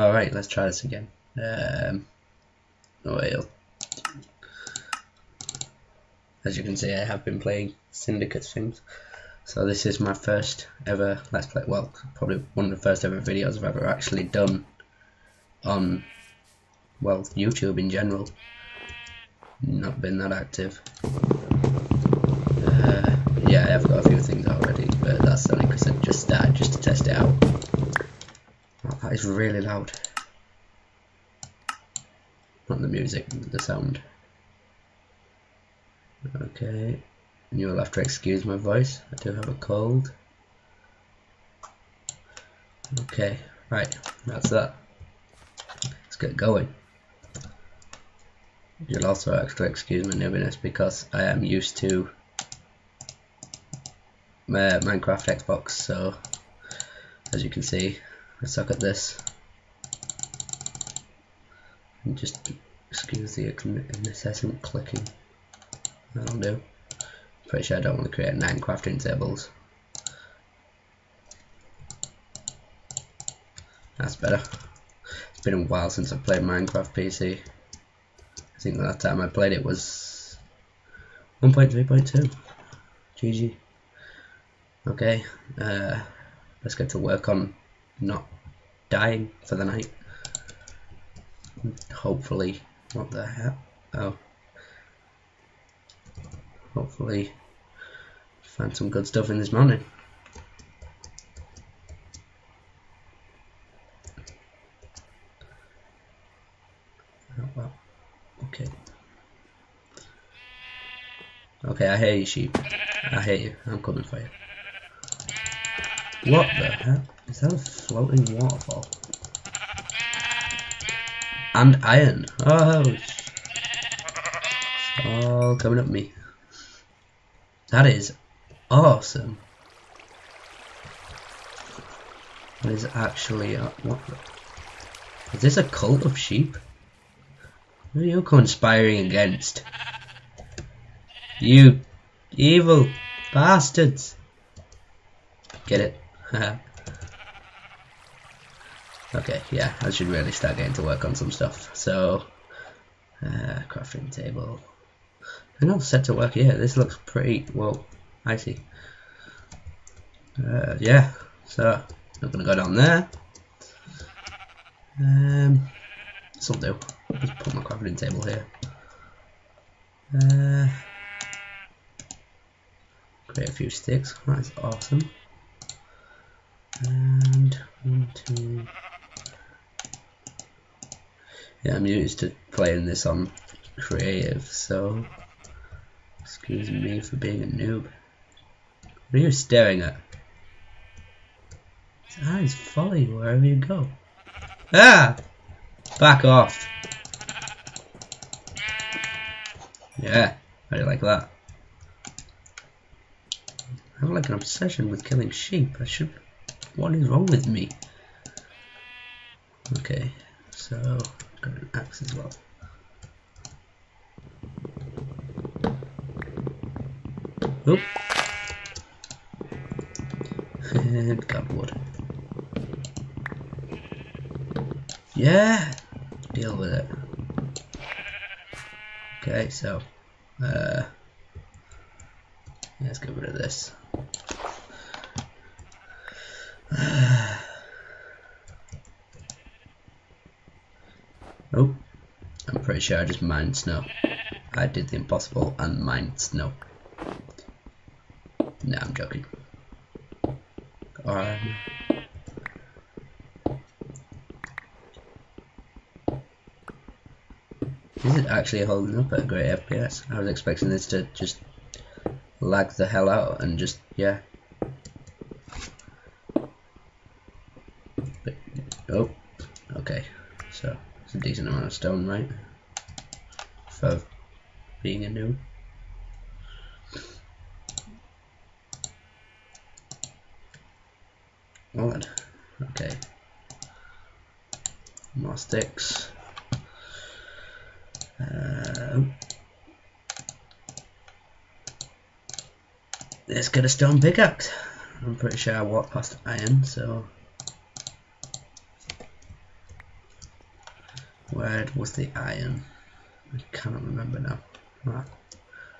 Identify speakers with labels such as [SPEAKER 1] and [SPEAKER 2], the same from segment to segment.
[SPEAKER 1] Alright, let's try this again. Um, oh, wait, as you can see, I have been playing Syndicate things. So this is my first ever Let's Play, well, probably one of the first ever videos I've ever actually done on, well, YouTube in general. Not been that active. Uh, yeah, I've got a few things already, but that's only because I just started just to test it out. Oh, that is really loud. Not the music, the sound. Okay, you'll have to excuse my voice, I do have a cold. Okay, right, that's that. Let's get going. You'll also have to excuse my noobiness because I am used to my Minecraft Xbox, so as you can see, I suck at this. And just excuse the incessant clicking. That'll do. Pretty sure I don't want to create nine crafting tables. That's better. It's been a while since I played Minecraft PC. I think the last time I played it was 1.3.2. GG. Okay, uh, let's get to work on not dying for the night. Hopefully, what the hell? Oh, hopefully find some good stuff in this morning. Oh, well, okay. Okay, I hear you, sheep. I hear you. I'm coming for you. What the hell? Is that a floating waterfall? And iron. Oh, all coming up me. That is awesome. What is actually uh, what? Is this a cult of sheep? Who are you conspiring against? You evil bastards! Get it? okay, yeah, I should really start getting to work on some stuff. So, uh, crafting table. I'm all set to work here. This looks pretty, well, I see. Uh, yeah, so, I'm gonna go down there. Um, this'll do. Just put my crafting table here. Uh, create a few sticks. That's awesome. And one, two. Yeah, I'm used to playing this on creative, so excuse me for being a noob. What are you staring at? His eyes follow you wherever you go. Ah! Back off. Yeah, how do like that? I have like an obsession with killing sheep. I should what is wrong with me? Okay, so an axe as well. Oop. and wood. Yeah, deal with it. Okay, so uh, let's get rid of this. oh, I'm pretty sure I just mined snow. I did the impossible and mined snow. No, I'm joking. Um, is it actually holding up at a great FPS? I was expecting this to just lag the hell out and just, yeah, Oh, okay. So it's a decent amount of stone, right? For being a noob. Well Okay. More sticks. Uh, let's get a stone pickaxe. I'm pretty sure I walked past iron, so Where was the iron? I cannot remember now. Ah,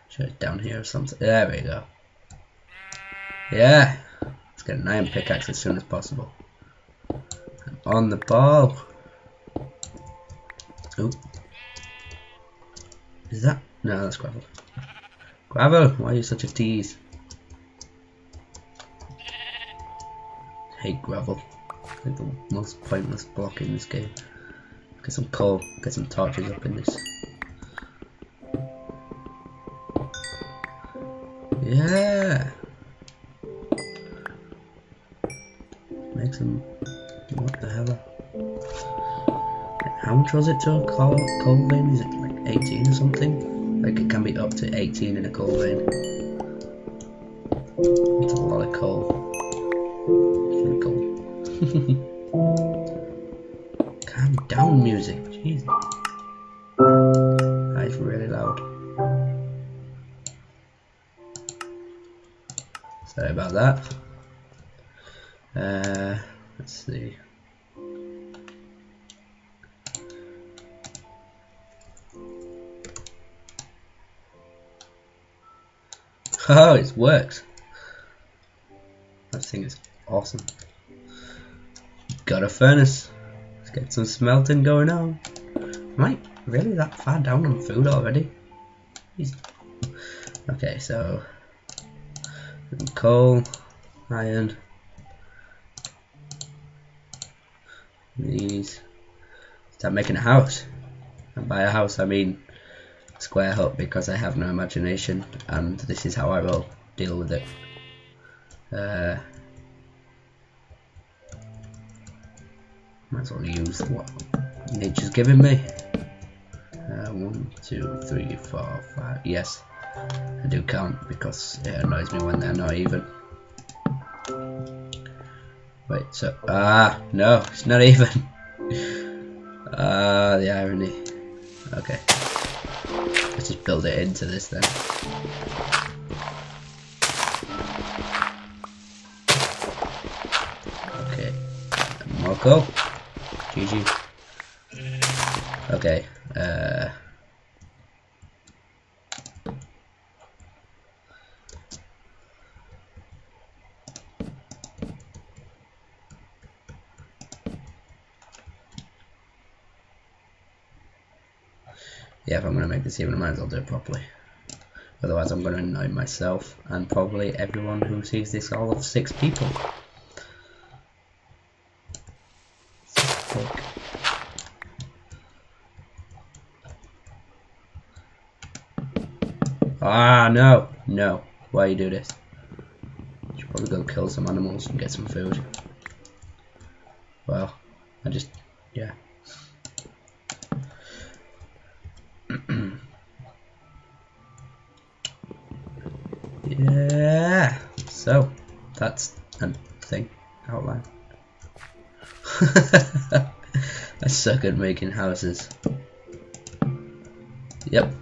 [SPEAKER 1] sure it's down here or something. There we go. Yeah! Let's get an iron pickaxe as soon as possible. On the ball. Oh. Is that? No, that's gravel. Gravel, why are you such a tease? hate gravel. Like the most pointless block in this game. Get some coal, get some torches up in this. Yeah! Make some. What the hell? How much was it to a coal, coal vein? Is it like 18 or something? Like it can be up to 18 in a coal vein. That's a lot of coal. Cool. Calm down, music. Jeez. That's really loud. Sorry about that. Uh, let's see. Oh, it works. That thing is awesome. Got a furnace. Let's get some smelting going on. Am I really that far down on food already? Okay, so coal, iron, these. Start making a house. And by a house I mean square hut because I have no imagination and this is how I will deal with it. Uh, Might as well use what nature's giving me. Uh, one, two, three, four, five. Yes, I do count because it annoys me when they're not even. Wait, so ah no, it's not even. Ah, the irony. Okay, let's just build it into this then. Okay, Marco? GG. Okay. Uh. Yeah, if I'm going to make this even, I might as well do it properly. Otherwise I'm going to annoy myself and probably everyone who sees this, all of six people. Ah, no. No. Why you do this? Should probably go kill some animals and get some food. Well, I just, yeah. yeah. So, that's a thing. Outline. I suck at making houses. Yep.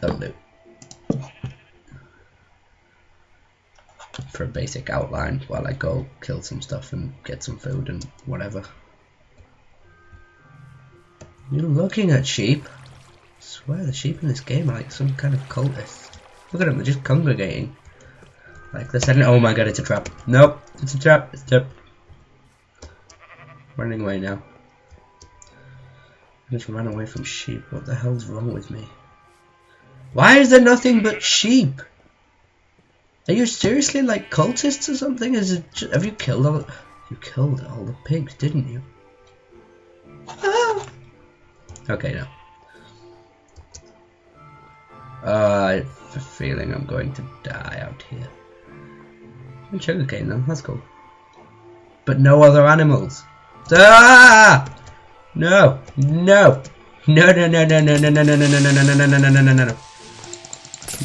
[SPEAKER 1] That'll do. For a basic outline while I go kill some stuff and get some food and whatever. You're looking at sheep. I swear the sheep in this game are like some kind of cultist. Look at them, they're just congregating. Like they're saying, oh my god, it's a trap. Nope, it's a trap, it's a trap. Running away now. I just ran away from sheep. What the hell's wrong with me? Why is there nothing but sheep? Are you seriously like cultists or something? Is it? Just, have you killed all? You killed all the pigs, didn't you? Ah! Okay, now. Uh, I have a feeling I'm going to die out here. And sugarcane though, that's cool. But no other animals. Ah! No! No! No, no, no, no, no, no, no, no, no, no, no, no, no, no, no, no, no, no, no.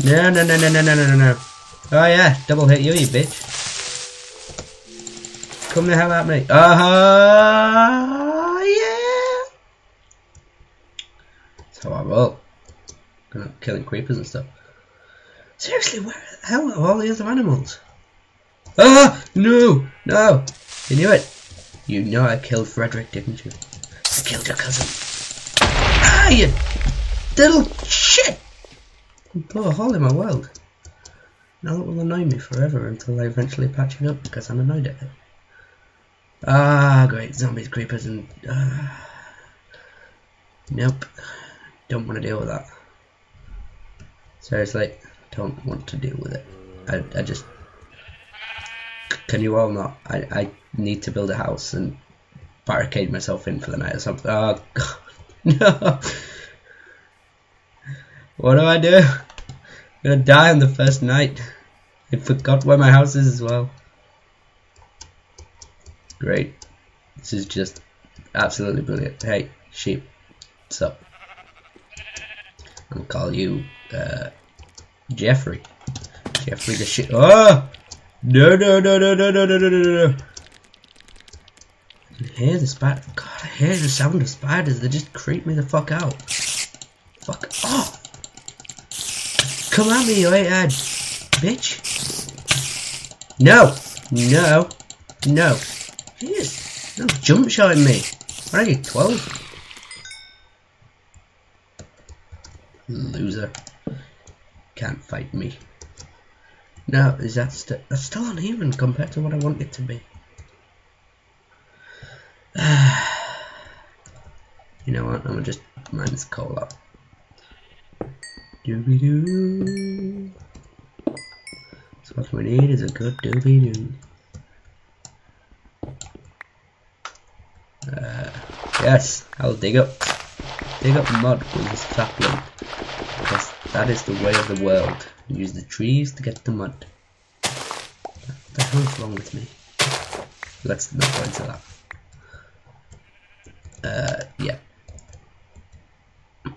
[SPEAKER 1] No, no, no, no, no, no, no, no, no. Oh yeah, double hit you, you bitch. Come the hell at me. Uh. Yeah. That's how I roll. Gonna killing creepers and stuff. Seriously, where the hell are all the other animals? Ah! No! No! You knew it. You know I killed Frederick, didn't you? I killed your cousin. Ah, you little shit! You blew a hole in my world. Now that will annoy me forever until I eventually patch it up because I'm annoyed at it. Ah, great. Zombies, creepers, and... Uh, nope. Don't want to deal with that. Seriously, don't want to deal with it. I, I just... Can you all not? I, I need to build a house and barricade myself in for the night or something. Oh, God. No! What do I do? I'm gonna die on the first night. I forgot where my house is as well. Great. This is just absolutely brilliant. Hey, sheep. What's up? I'm call you uh, Jeffrey. Jeffrey the shit. Oh! No, no, no, no, no, no, no, no, no, no. I hear the spider. God, I hear the sound of spiders. They just creep me the fuck out. Fuck off! Come at me, you eight-head bitch. No! No! No! Jeez! No jump shotting me! What are you, 12? Loser. Can't fight me. No, is that st that's still uneven compared to what I want it to be. you know what, I'm gonna just mine this coal up. Doobie doo. So what we need is a good doobie doo. Uh, yes, I'll dig up, dig up mud with this sapling, that is the way of the world. Use the trees to get the mud. What the hell's wrong with me? Let's not go into that. Uh, yeah.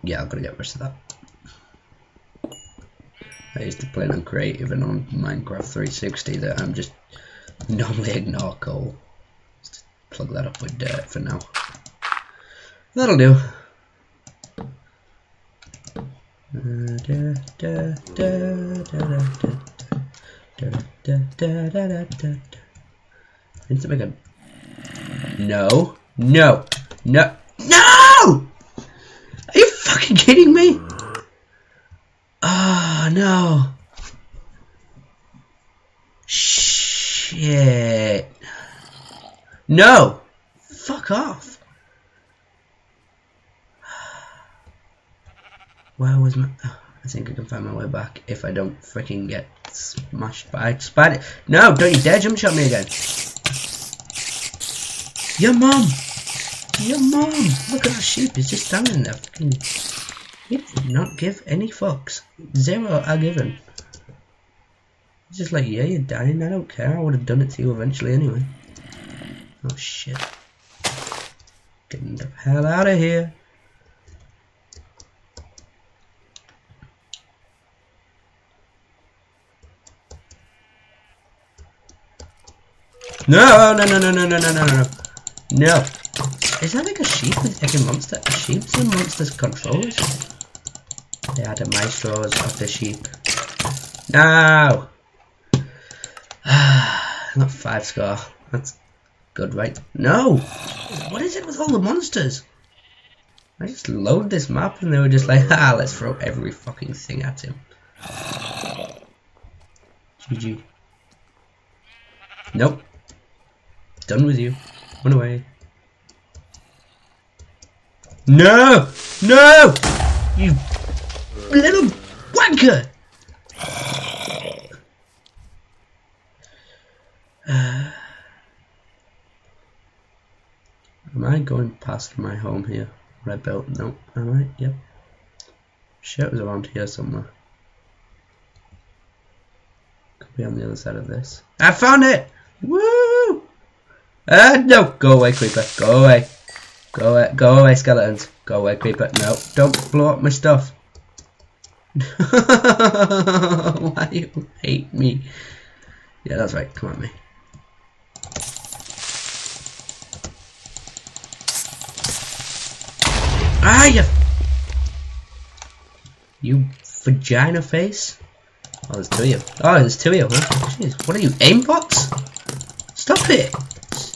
[SPEAKER 1] Yeah, I'm gonna get rid of that. I used to play on creative and on Minecraft 360 that I'm just normally ignore coal. Just plug that up with dirt for now. That'll do. Need to make a no, no, no, no! Are you fucking kidding me? Oh no. Shit. No. Fuck off. Where was my... Oh, I think I can find my way back if I don't freaking get smashed by spider. No, don't you dare jump shot me again. Your mom. Your mom. Look at that sheep. He's just standing there. He did not give any fucks. Zero are given. He's just like, yeah, you're dying, I don't care, I would have done it to you eventually anyway. Oh shit. Getting the hell out of here. No, no, no, no, no, no, no, no, no. No. Is that like a sheep with a monster? A sheep's a monster's controllers? They had a maestros of the sheep. No! Not five score. That's good, right? No! What is it with all the monsters? I just load this map and they were just like, ah, let's throw every fucking thing at him. GG. Nope. Done with you. Run away. No! No! You little wanker! Uh, am I going past my home here? I built? No. Am I? Yep. Shit was around here somewhere. Could be on the other side of this. I found it! Woo! Uh, no! Go away, creeper. Go away. Go away, go away, skeletons. Go away, creeper. No, don't blow up my stuff. Why do you hate me? Yeah, that's right. Come on, me. Ah, you... You vagina face? Oh, there's two of you. Oh, there's two of you, huh? Jeez, what are you, aimbots? Stop it!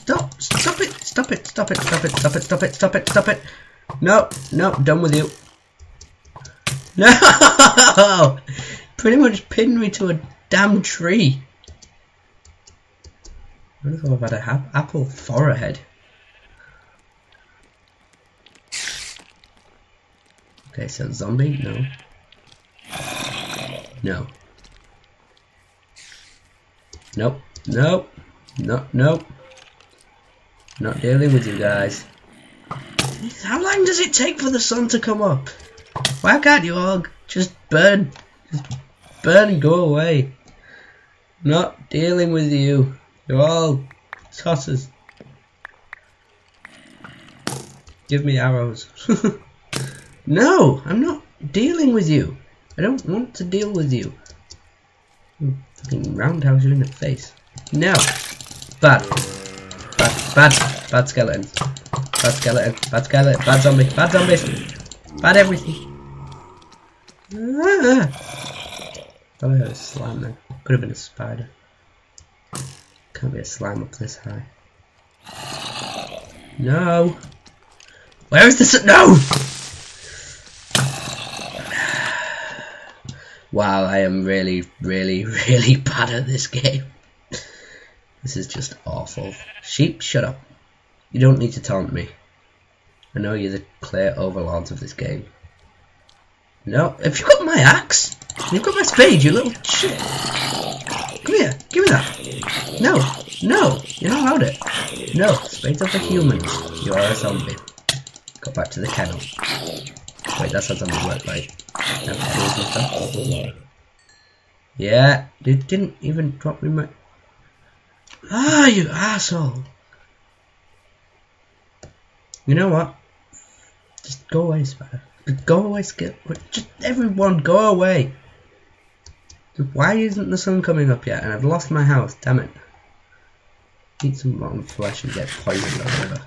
[SPEAKER 1] Stop! Stop it! Stop it! Stop it! Stop it! Stop it! Stop it! Stop it! Stop it! No! No! Done with you. No! Pretty much pinned me to a damn tree. I would have had a apple forehead. Okay, so zombie? No. No. Nope. Nope. No, nope. Not dealing with you guys. How long does it take for the sun to come up? Why can't you all just burn? Just burn and go away. Not dealing with you. You're all tossers. Give me arrows. no, I'm not dealing with you. I don't want to deal with you. Fucking roundhouse you in the face. No. Bad. Bad, bad, bad skeleton. Bad skeleton, bad skeleton, bad zombie, bad zombies. Bad everything. Ah. Thought I heard a slime then. Could have been a spider. Can't be a slime up this high. No! Where is this? No! Wow, I am really, really, really bad at this game. This is just awful. Sheep, shut up. You don't need to taunt me. I know you're the clear overlords of this game. No, have you got my axe? You've got my spade, you little shit. Come here, give me that. No, no, you're not allowed it. No, spades are for humans. You are a zombie. Go back to the kennel. Wait, that's how zombies work, right? Yeah, they didn't even drop me my... Ah, you asshole! You know what? Just go away, Spider. Go away, Skip. Just everyone, go away. Why isn't the sun coming up yet? And I've lost my house. Damn it. Eat some rotten flesh and get poisoned or whatever.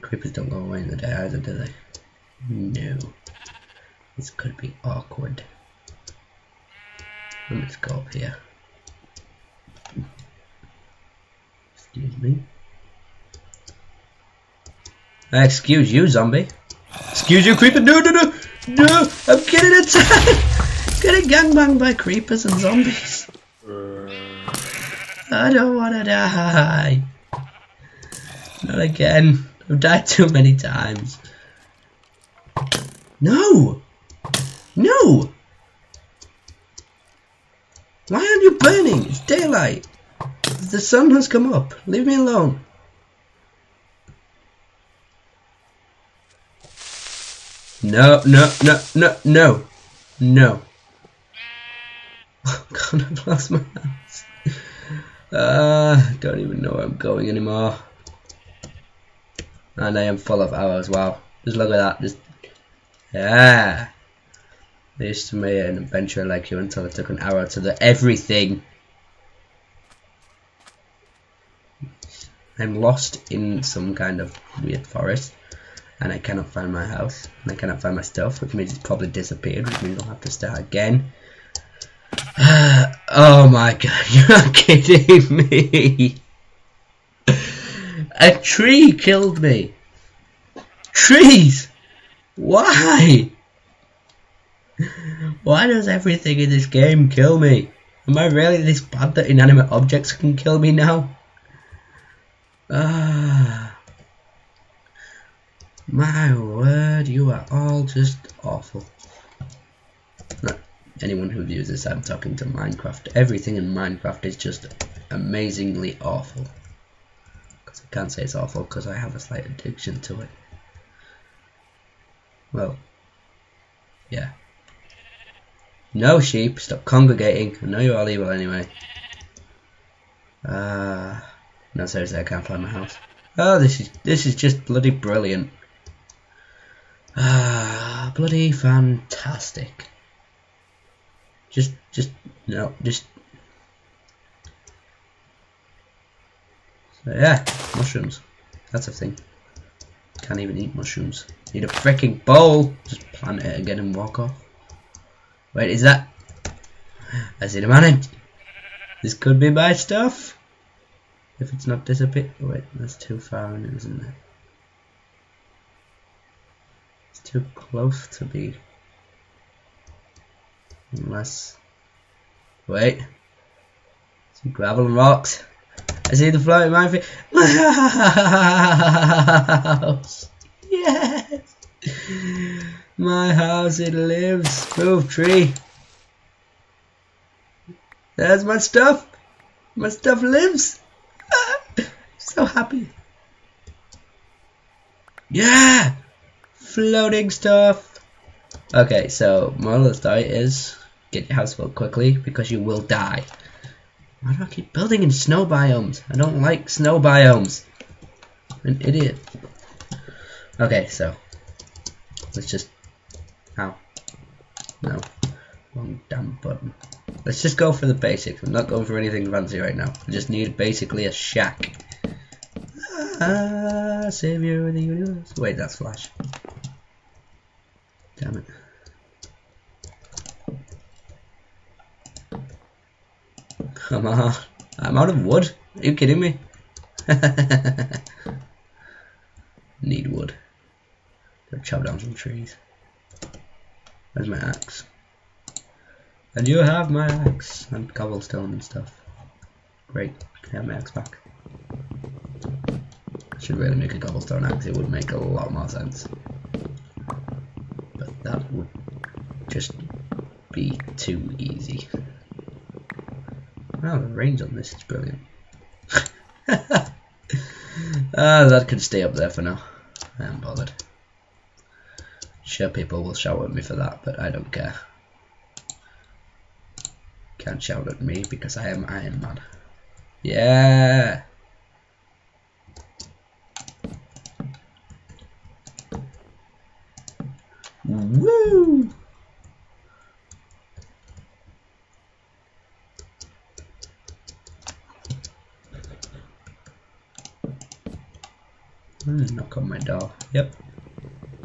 [SPEAKER 1] Creepers don't go away in the day either, do they? No. This could be awkward. Let's go up here. Excuse me. Uh, excuse you, zombie. Excuse you, creeper. No, no, no. No, I'm getting attacked. getting gangbanged by creepers and zombies. I don't want to die. Not again. I've died too many times. No! No! Why aren't you burning? It's daylight. The sun has come up. Leave me alone. No, no, no, no, no, no. Oh god, I've lost my house. Uh, don't even know where I'm going anymore. And I am full of arrows, wow. Just look at that, just... Yeah! I used to make an adventure like you until I took an arrow to the everything. I'm lost in some kind of weird forest and I cannot find my house and I cannot find my stuff which means it's probably disappeared which means I'll have to start again. Oh my god you're kidding me. A tree killed me. Trees? Why? Why does everything in this game kill me? Am I really this bad that inanimate objects can kill me now ah my word, you are all just awful. Anyone who views this, I'm talking to Minecraft. Everything in Minecraft is just amazingly awful. Because I can't say it's awful because I have a slight addiction to it. Well, yeah. No sheep, stop congregating. I know you're all evil anyway. Ah, uh, no seriously, I can't find my house. Oh, this is this is just bloody brilliant. Ah, bloody fantastic. Just, just, no, just. So yeah, mushrooms. That's a thing. Can't even eat mushrooms. Need a freaking bowl. Just plant it again and walk off. Wait, is that? I see the man. This could be my stuff. If it's not disappear. Oh, wait, that's too far in, isn't it? It's too close to be. Unless. Wait. Some gravel and rocks. I see the floating minefield. My house! Yes! My house, it lives. Move, tree. There's my stuff. My stuff lives. So happy. Yeah! Floating stuff. Okay, so moral of the story is get your house built quickly because you will die. Why do I keep building in snow biomes? I don't like snow biomes. I'm an idiot. Okay, so let's just ow. No. Wrong damn button. Let's just go for the basics. I'm not going for anything fancy right now. I just need basically a shack. Ah, savior of the universe. Wait, that's Flash. Damn it. Come on. I'm out of wood. Are you kidding me? Need wood. Gotta chop down some trees. Where's my axe? And you have my axe and cobblestone and stuff. Great. I have my axe back. Should really make a cobblestone axe. It would make a lot more sense. But that would just be too easy. Wow, the range on this is brilliant. ah, that could stay up there for now. I am bothered. Sure, people will shout at me for that, but I don't care. Can't shout at me because I am Iron Man. Yeah! Woo! Door. Yep.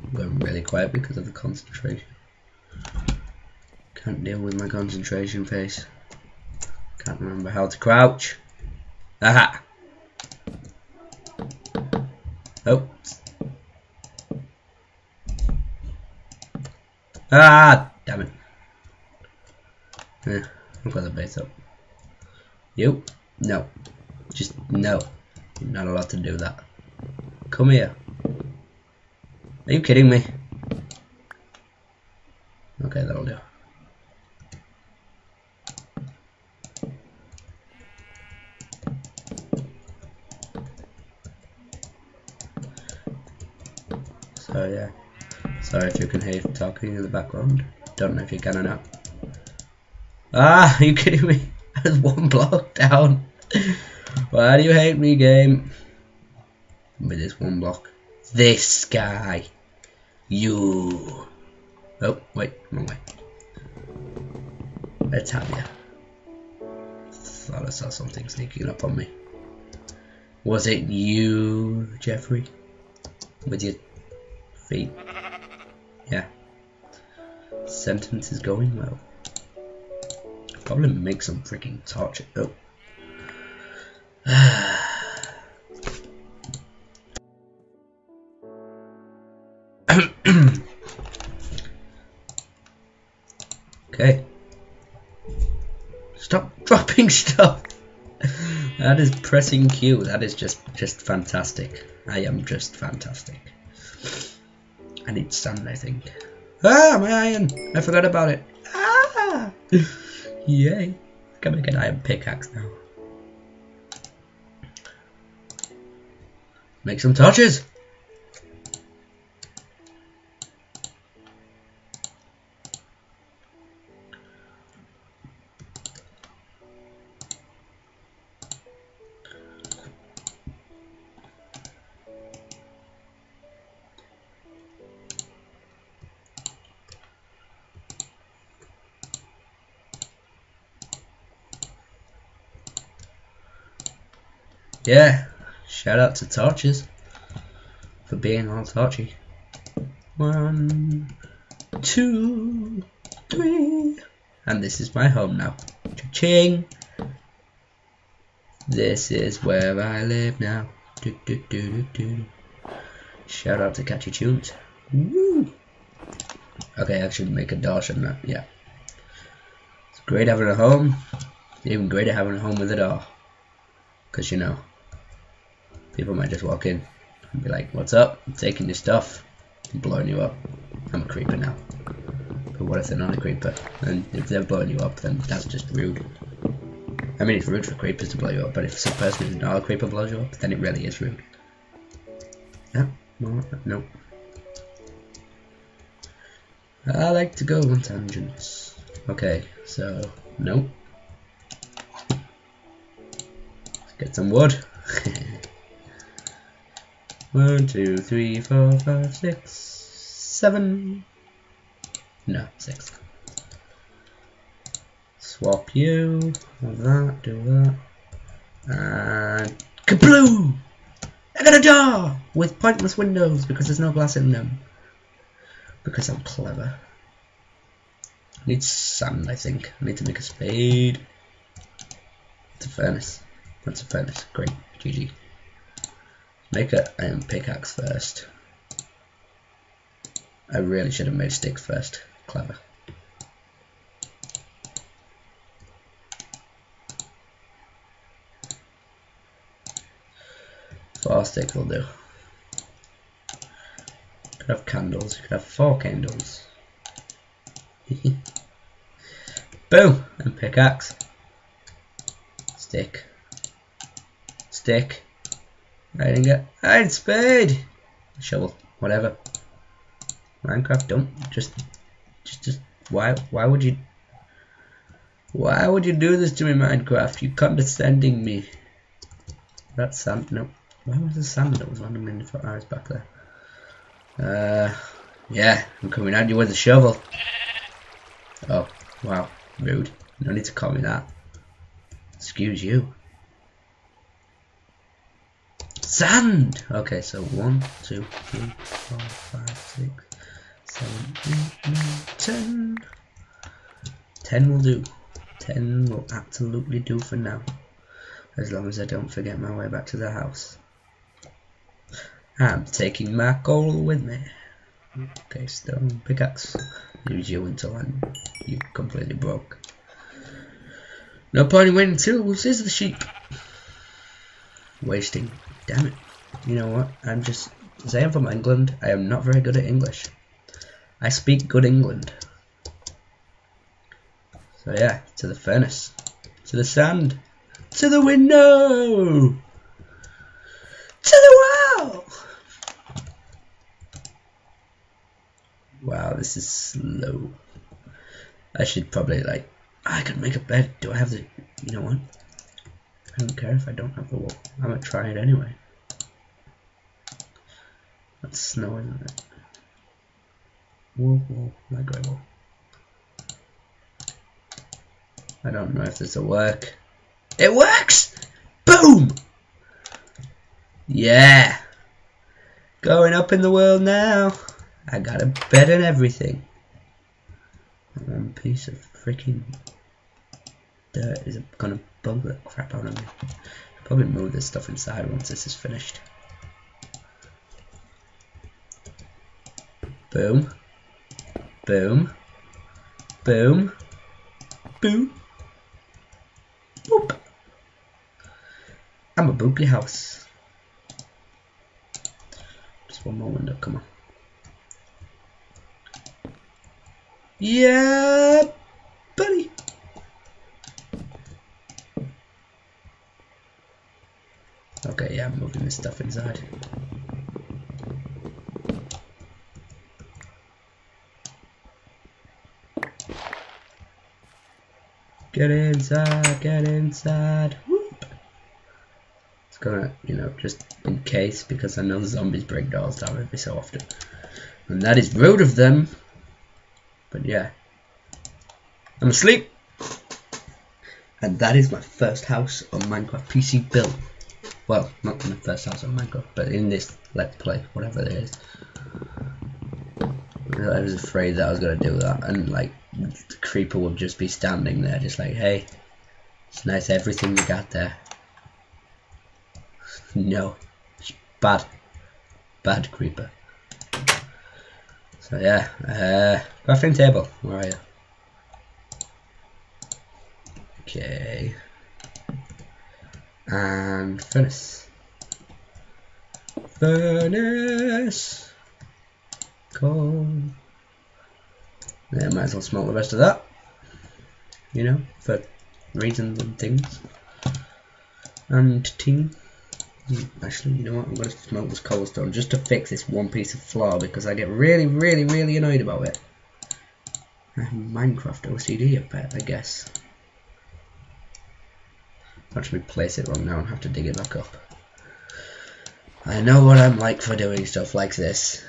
[SPEAKER 1] I'm going really quiet because of the concentration. Can't deal with my concentration face. Can't remember how to crouch. Aha! Oh. Ah! Damn it. Yeah, I've got the base up. You? No. Just no. You're not allowed to do that. Come here. Are you kidding me? Okay, that'll do. So yeah, sorry if you can hear talking in the background. Don't know if you can or not. Ah, are you kidding me? There's one block down. Why do you hate me, game? with this one block. This guy. You. Oh, wait, wrong way. Let's have you. Thought I saw something sneaking up on me. Was it you, Jeffrey? With your feet? Yeah. Sentence is going well. Probably make some freaking torture. Oh. Ah. okay. Stop dropping stuff. that is pressing Q. That is just just fantastic. I am just fantastic. I need sand, I think. Ah, my iron! I forgot about it. Ah! Yay! I can make an iron pickaxe now. Make some torches! Yeah, shout out to Torches for being all torchy. One, two, three. And this is my home now. Cha-ching! This is where I live now. Do, do, do, do, do. Shout out to Catchy Tunes. Woo! Okay, I should make a door, shouldn't I? Yeah. It's great having a home. Even greater having a home with a door. Because, you know, people might just walk in and be like, what's up? I'm taking your stuff. I'm blowing you up. I'm a creeper now. But what if they're not a creeper? And if they're blowing you up, then that's just rude. I mean, it's rude for creepers to blow you up, but if some person who's not a creeper blows you up, then it really is rude. Yeah, no, no. I like to go on tangents. Okay, so, nope. Let's get some wood. One, two, three, four, five, six, seven. No, six. Swap you. Do that, do that. And kabloo! I got a door with pointless windows because there's no glass in them. Because I'm clever. I need sand, I think. I need to make a spade. It's a furnace. That's a furnace. Great. GG. Make a iron pickaxe first. I really should have made sticks first. Clever. Four sticks will do. Could have candles. Could have four candles. Boom! And pickaxe. Stick. Stick. I didn't get. Iron spade! Shovel. Whatever. Minecraft, don't. Just. Just. Just. Why. Why would you. Why would you do this to me, Minecraft? You condescending me. That's sand. No. Why was the sand that was randomly in the hours back there? Uh, yeah, I'm coming at you with a shovel. Oh, wow, rude. No need to call me that. Excuse you. Sand! Okay, so one, two, three, four, five, six, seven, eight, nine, ten. Ten will do. Ten will absolutely do for now. As long as I don't forget my way back to the house. I'm taking my coal with me. Okay, stone pickaxe. Use you until I'm you completely broke. No point in waiting tools, is the sheep. Wasting. Damn it. You know what? I'm just say I'm from England. I am not very good at English. I speak good England. So yeah, to the furnace. To the sand. To the window! To the wall! Wow, this is slow. I should probably like, I could make a bed. Do I have the, you know what? I don't care if I don't have the wall. I'm gonna try it anyway. That's snow, isn't it? Whoa, whoa, my gravel. I don't know if this will work. It works! Boom! Yeah! Going up in the world now. I got a bed and everything. One piece of freaking dirt is gonna bug the oh, crap out of me. Probably move this stuff inside once this is finished. Boom. Boom. Boom. Boom. Boop. I'm a boopy house. Just one more window, come on. Yeah, buddy. Okay, yeah, I'm moving this stuff inside. Get inside, get inside. It's gonna, you know, just in case, because I know the zombies break doors down every so often. And that is rude of them. But yeah. I'm asleep. And that is my first house on Minecraft PC built. Well, not in the first house on Minecraft, but in this Let's Play, whatever it is. I was afraid that I was going to do that, and like, the creeper would just be standing there, just like, hey, it's nice everything you got there. no. Bad. Bad creeper. So yeah, uh, crafting table, where are you? Okay. And furnace. Furnace! Coal. Yeah, might as well smelt the rest of that. You know, for reasons and things. And ting. Actually, you know what? I'm going to smelt this cobblestone just to fix this one piece of floor because I get really, really, really annoyed about it. Minecraft OCD, I bet, I guess. Actually place it wrong now and have to dig it back up. I know what I'm like for doing stuff like this.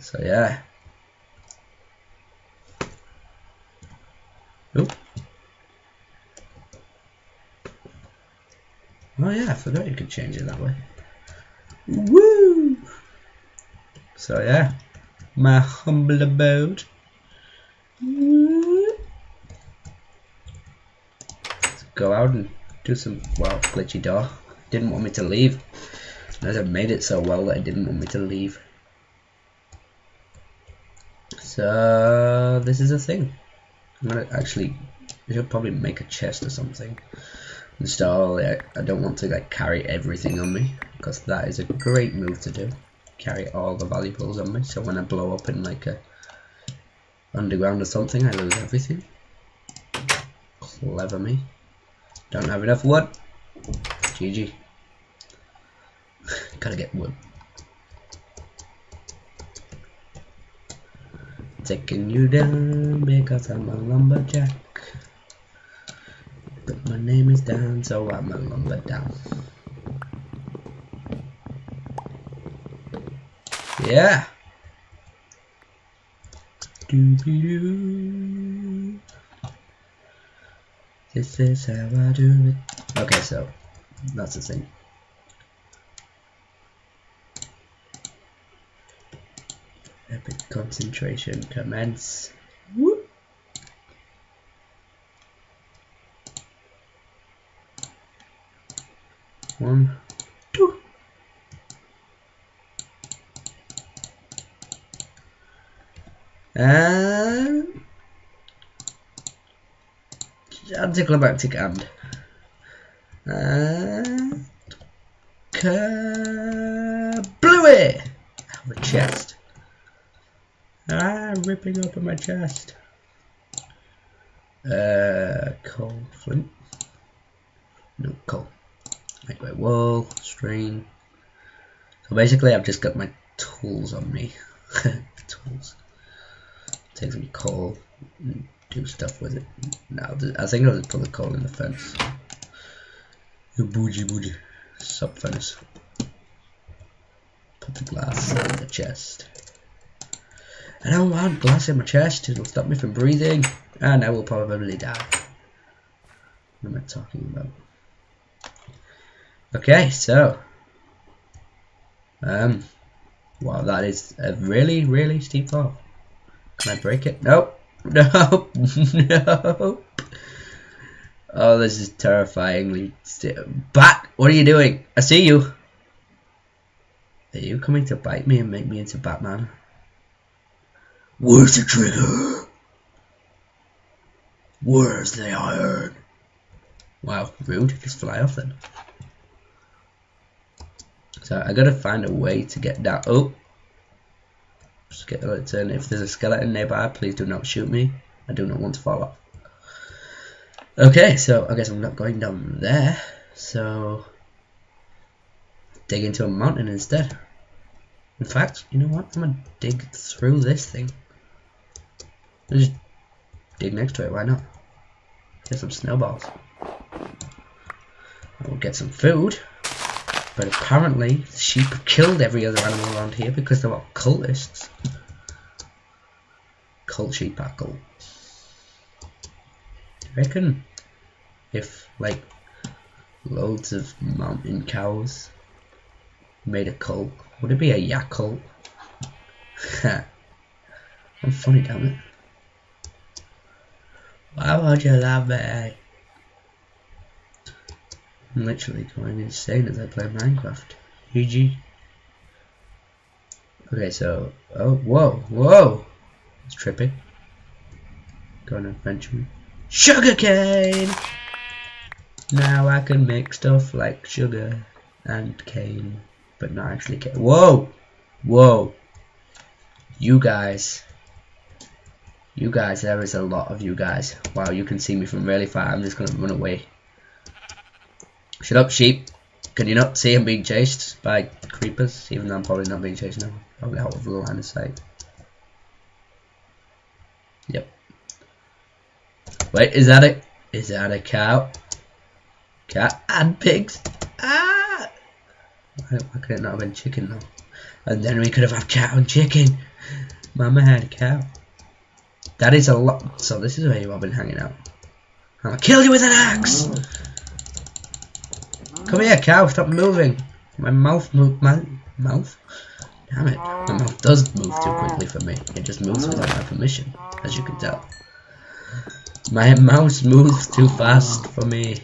[SPEAKER 1] So yeah. Oop. Oh yeah, I forgot you could change it that way. Woo! So yeah, my humble abode. Let's go out and do some, well, glitchy door. Didn't want me to leave. As I made it so well that it didn't want me to leave. So, this is a thing. I'm gonna actually, I should probably make a chest or something install it. I don't want to like carry everything on me because that is a great move to do. Carry all the valuables on me so when I blow up in like a underground or something I lose everything. Clever me. Don't have enough wood. GG. Gotta get wood. Taking you down because I'm a lumberjack. But my name is Dan, so I'm a lumber down. Yeah. Doobie doo. This is how I do it. Okay, so that's the thing. Epic concentration commence. Whoop. One, two. And anticlimactic and and kablooey! Have a chest. Ah, ripping open my chest. Uh, coal, flint. No coal. Make my wool, string. So basically, I've just got my tools on me. tools. Take some coal do stuff with it. Now, I think I'll just put the coal in the fence. Bougie bougie. Sub furnace. Put the glass in the chest. I don't want glass in my chest, it'll stop me from breathing, and I will probably die. What am I talking about? Okay, so. Um. Wow, that is a really, really steep fall. Can I break it? Nope. Nope. nope. Oh, this is terrifyingly. Bat, what are you doing? I see you. Are you coming to bite me and make me into Batman? Where's the trigger? Where's the iron? Wow, rude. Just fly off then. So I gotta find a way to get that. Oh, skeleton. If there's a skeleton nearby, please do not shoot me. I do not want to fall off. Okay, so I guess I'm not going down there. So dig into a mountain instead. In fact, you know what? I'm gonna dig through this thing. Just dig next to it. Why not? Get some snowballs. I will get some food. But apparently, sheep have killed every other animal around here because they're all cultists. Cult sheep are. I reckon if, like, loads of mountain cows made a cult, would it be a yak cult? I'm funny, damn it. Why would you love me? I'm literally going insane as I play Minecraft. GG. Okay, so oh whoa whoa, it's trippy. Go on adventure. Sugarcane. Now I can make stuff like sugar and cane, but not actually cane. Whoa, whoa. You guys. You guys, there is a lot of you guys. Wow, you can see me from really far. I'm just gonna run away. Shut up, sheep. Can you not see I'm being chased by creepers? Even though I'm probably not being chased now. Probably out of the line of sight. Yep. Wait, is that a is that a cow? Cat and pigs. Ah! Why, why could it not have been chicken though? And then we could have had cow and chicken. Mama had a cow. That is a lot. So this is where you have been hanging out. I'll kill you with an axe. Come here, cow. Stop moving. My mouth move. My mouth. Damn it. My mouth does move too quickly for me. It just moves without my permission, as you can tell. My mouse moves too fast for me.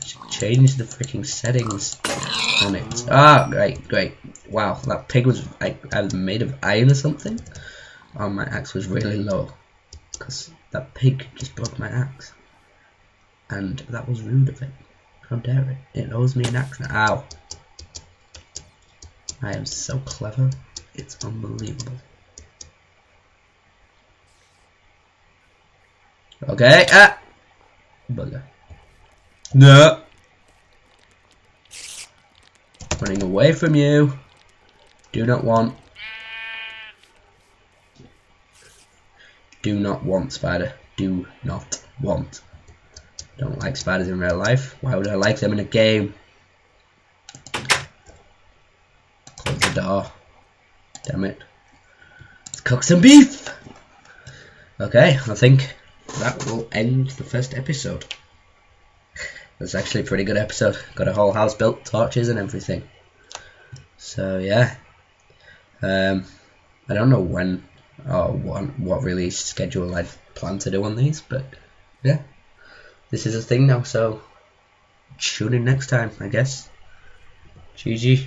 [SPEAKER 1] I should change the freaking settings on it. Ah, great, great. Wow, that pig was like either made of iron or something. Oh, my axe was really low. Because that pig just broke my axe. And that was rude of it. How dare it? It owes me an now. Ow. I am so clever. It's unbelievable. Okay, ah! Bugger. No! Running away from you. Do not want. Do not want, spider. Do not want. Don't like spiders in real life. Why would I like them in a game? Close the door. Damn it. Let's cook some beef! Okay, I think that will end the first episode. That's actually a pretty good episode. Got a whole house built, torches and everything. So yeah. Um, I don't know when or what, what release schedule I plan to do on these, but yeah. This is a thing now, so tune in next time, I guess. GG.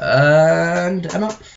[SPEAKER 1] And I'm out.